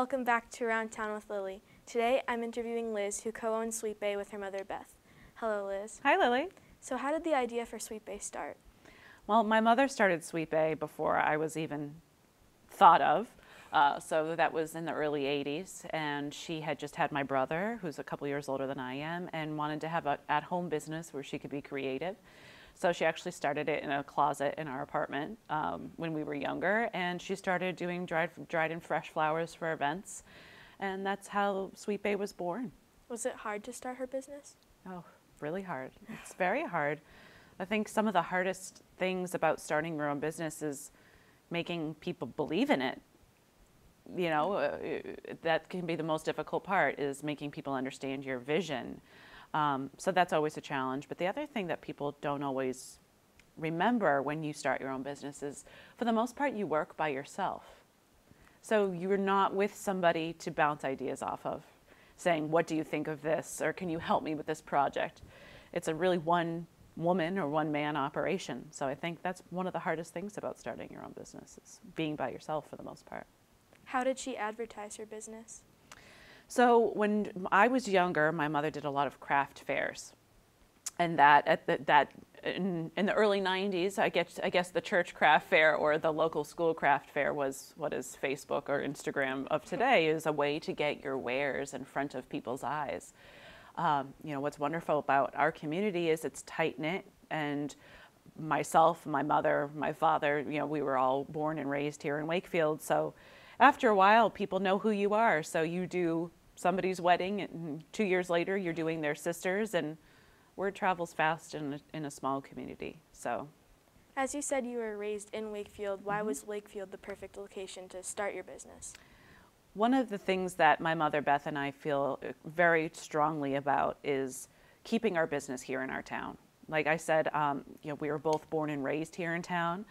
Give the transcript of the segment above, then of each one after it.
Welcome back to Around Town with Lily. Today I'm interviewing Liz, who co owns Sweetbay with her mother Beth. Hello, Liz. Hi, Lily. So, how did the idea for Sweetbay start? Well, my mother started Sweetbay before I was even thought of. Uh, so that was in the early 80s, and she had just had my brother, who's a couple years older than I am, and wanted to have an at home business where she could be creative. So she actually started it in a closet in our apartment um, when we were younger, and she started doing dried, dried and fresh flowers for events, and that's how Sweetbay was born. Was it hard to start her business? Oh, really hard. It's very hard. I think some of the hardest things about starting your own business is making people believe in it. You know, uh, that can be the most difficult part is making people understand your vision. Um, so that's always a challenge. But the other thing that people don't always remember when you start your own business is, for the most part, you work by yourself. So you're not with somebody to bounce ideas off of, saying, What do you think of this? or Can you help me with this project? It's a really one woman or one man operation. So I think that's one of the hardest things about starting your own business is being by yourself for the most part. How did she advertise her business? So when I was younger, my mother did a lot of craft fairs, and that at the, that in, in, the early 90s, I guess, I guess the church craft fair or the local school craft fair was what is Facebook or Instagram of today is a way to get your wares in front of people's eyes. Um, you know, what's wonderful about our community is it's tight knit and myself, my mother, my father, you know, we were all born and raised here in Wakefield. So after a while, people know who you are. So you do somebody's wedding, and two years later, you're doing their sisters, and word travels fast in a, in a small community. So, as you said, you were raised in Wakefield. Why mm-hmm. was Wakefield the perfect location to start your business? One of the things that my mother Beth and I feel very strongly about is keeping our business here in our town. Like I said, um, you know, we were both born and raised here in town.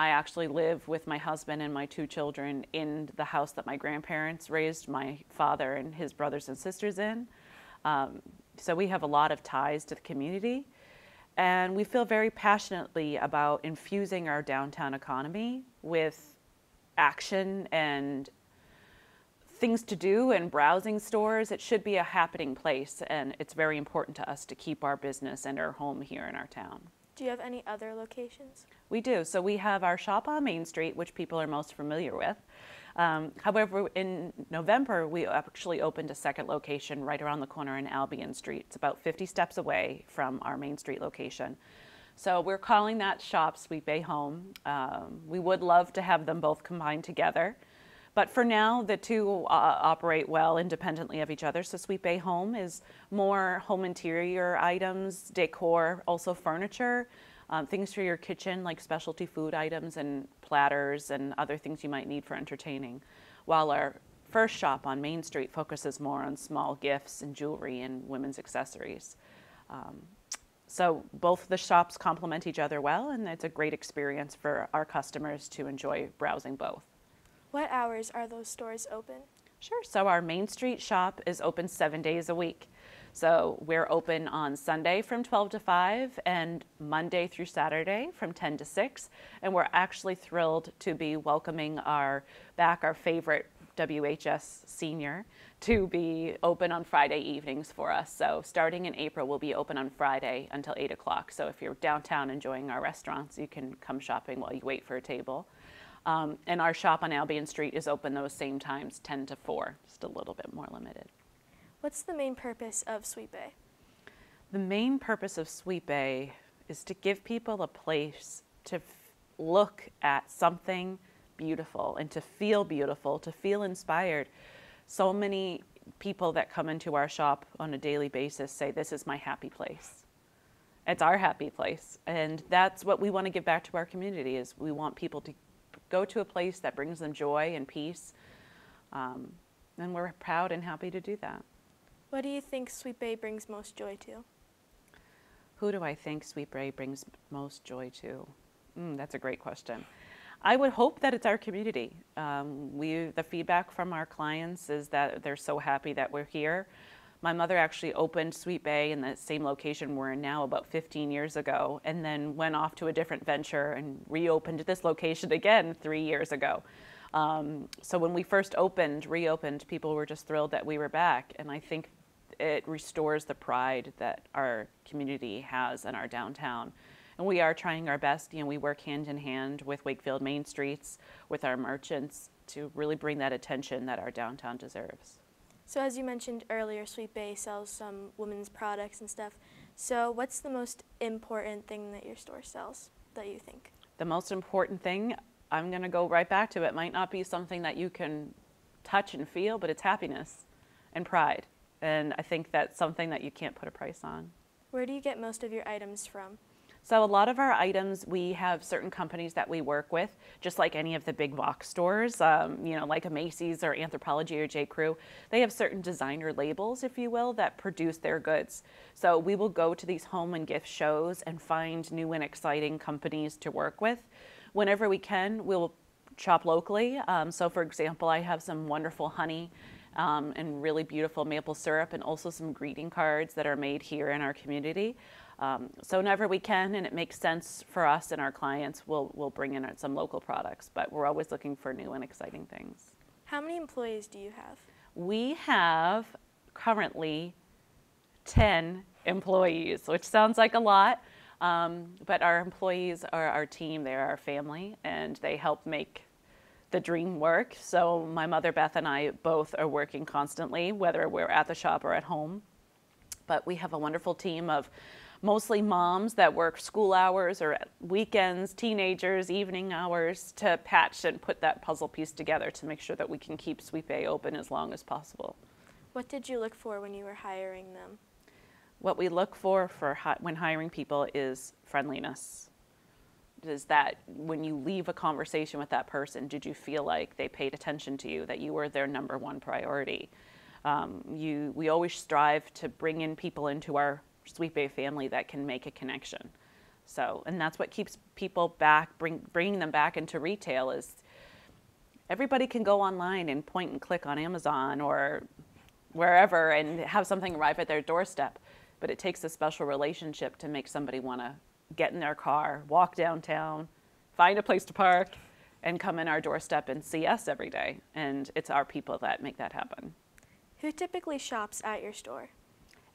I actually live with my husband and my two children in the house that my grandparents raised my father and his brothers and sisters in. Um, so we have a lot of ties to the community. And we feel very passionately about infusing our downtown economy with action and things to do and browsing stores. It should be a happening place, and it's very important to us to keep our business and our home here in our town. Do you have any other locations? We do. So we have our shop on Main Street, which people are most familiar with. Um, however, in November, we actually opened a second location right around the corner in Albion Street. It's about 50 steps away from our Main Street location. So we're calling that shop Sweetbay Home. Um, we would love to have them both combined together. But for now, the two uh, operate well independently of each other. So Sweetbay Home is more home interior items, decor, also furniture, um, things for your kitchen like specialty food items and platters and other things you might need for entertaining. While our first shop on Main Street focuses more on small gifts and jewelry and women's accessories. Um, so both the shops complement each other well, and it's a great experience for our customers to enjoy browsing both. What hours are those stores open? Sure. So our Main Street shop is open seven days a week. So we're open on Sunday from 12 to 5 and Monday through Saturday from 10 to 6. And we're actually thrilled to be welcoming our back our favorite WHS senior to be open on Friday evenings for us. So starting in April, we'll be open on Friday until 8 o'clock. So if you're downtown enjoying our restaurants, you can come shopping while you wait for a table. Um, and our shop on Albion Street is open those same times, 10 to 4, just a little bit more limited. What's the main purpose of Sweetbay? The main purpose of Sweetbay is to give people a place to f- look at something beautiful and to feel beautiful, to feel inspired. So many people that come into our shop on a daily basis say, This is my happy place. It's our happy place. And that's what we want to give back to our community is we want people to go to a place that brings them joy and peace. Um, and we're proud and happy to do that. What do you think Sweetbay brings most joy to? Who do I think Sweetbay brings most joy to? Mm, that's a great question. I would hope that it's our community. Um, we, the feedback from our clients is that they're so happy that we're here. My mother actually opened Sweetbay in the same location we're in now about 15 years ago, and then went off to a different venture and reopened this location again three years ago. Um, so when we first opened, reopened, people were just thrilled that we were back. And I think it restores the pride that our community has in our downtown. And we are trying our best. You know, we work hand in hand with Wakefield Main Streets, with our merchants to really bring that attention that our downtown deserves. So as you mentioned earlier, Sweetbay sells some women's products and stuff. So what's the most important thing that your store sells that you think? The most important thing, I'm going to go right back to it, might not be something that you can touch and feel, but it's happiness and pride. And I think that's something that you can't put a price on. Where do you get most of your items from? So a lot of our items, we have certain companies that we work with, just like any of the big box stores, um, you know, like a Macy's or Anthropologie or J. Crew. They have certain designer labels, if you will, that produce their goods. So we will go to these home and gift shows and find new and exciting companies to work with. Whenever we can, we'll shop locally. Um, so for example, I have some wonderful honey um, and really beautiful maple syrup and also some greeting cards that are made here in our community. Um, so whenever we can and it makes sense for us and our clients, we'll, we'll bring in some local products, but we're always looking for new and exciting things. How many employees do you have? We have currently 10 employees, which sounds like a lot, um, but our employees are our team, they're our family, and they help make the dream work. So my mother Beth and I both are working constantly, whether we're at the shop or at home. But we have a wonderful team of mostly moms that work school hours or weekends, teenagers, evening hours to patch and put that puzzle piece together to make sure that we can keep Sweetbay open as long as possible. What did you look for when you were hiring them? What we look for, for hi- when hiring people is friendliness. Is that when you leave a conversation with that person, did you feel like they paid attention to you, that you were their number one priority? Um, you, we always strive to bring in people into our Sweetbay family that can make a connection. So, and that's what keeps people back, bring, bringing them back into retail is everybody can go online and point and click on Amazon or wherever and have something arrive at their doorstep. But it takes a special relationship to make somebody want to get in their car, walk downtown, find a place to park, and come in our doorstep and see us every day. And it's our people that make that happen. Who typically shops at your store?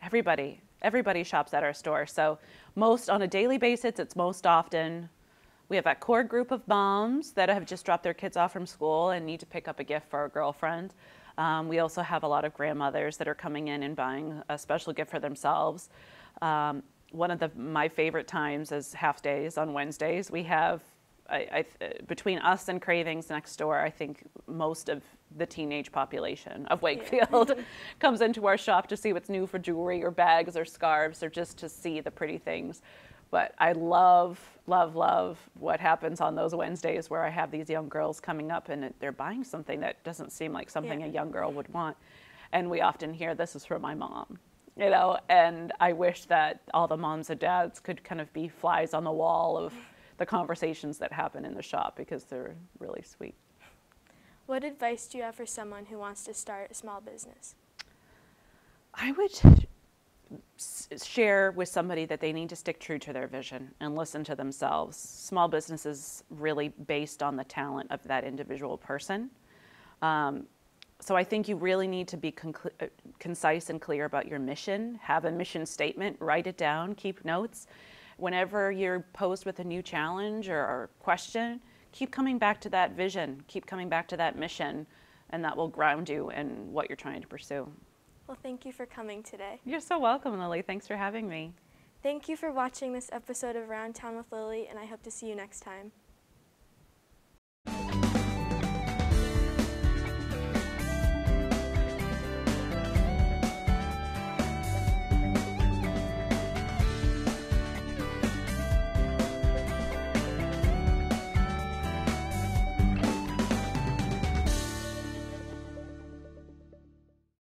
Everybody. Everybody shops at our store. So, most on a daily basis, it's most often we have a core group of moms that have just dropped their kids off from school and need to pick up a gift for a girlfriend. Um, we also have a lot of grandmothers that are coming in and buying a special gift for themselves. Um, one of the, my favorite times is half days on Wednesdays. We have I, I, between us and Cravings next door, I think most of the teenage population of Wakefield yeah. comes into our shop to see what's new for jewelry or bags or scarves or just to see the pretty things. But I love, love, love what happens on those Wednesdays where I have these young girls coming up and they're buying something that doesn't seem like something yeah. a young girl would want. And we often hear, this is for my mom you know, and I wish that all the moms and dads could kind of be flies on the wall of the conversations that happen in the shop because they're really sweet. What advice do you have for someone who wants to start a small business? I would share with somebody that they need to stick true to their vision and listen to themselves. Small business is really based on the talent of that individual person. Um, so I think you really need to be uh, concise and clear about your mission. Have a mission statement, write it down, keep notes, whenever you're posed with a new challenge or, or question, keep coming back to that vision, keep coming back to that mission, and that will ground you in what you're trying to pursue. Well, thank you for coming today. You're so welcome, Lily. Thanks for having me. Thank you for watching this episode of Around Town with Lily, and I hope to see you next time.